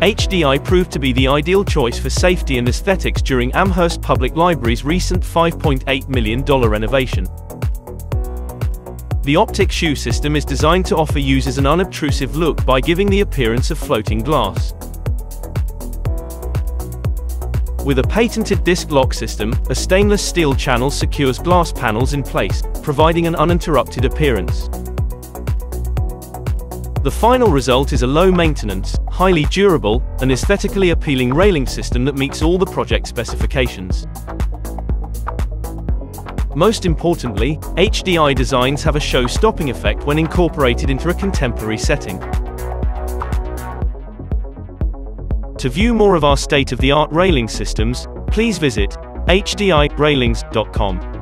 HDI proved to be the ideal choice for safety and aesthetics during Amherst Public Library's recent $5.8 million renovation. The Optik shoe system is designed to offer users an unobtrusive look by giving the appearance of floating glass. With a patented disc lock system, a stainless steel channel secures glass panels in place, providing an uninterrupted appearance. The final result is a low-maintenance, highly durable, and aesthetically appealing railing system that meets all the project specifications. Most importantly, HDI designs have a show-stopping effect when incorporated into a contemporary setting. To view more of our state-of-the-art railing systems, please visit hdirailings.com.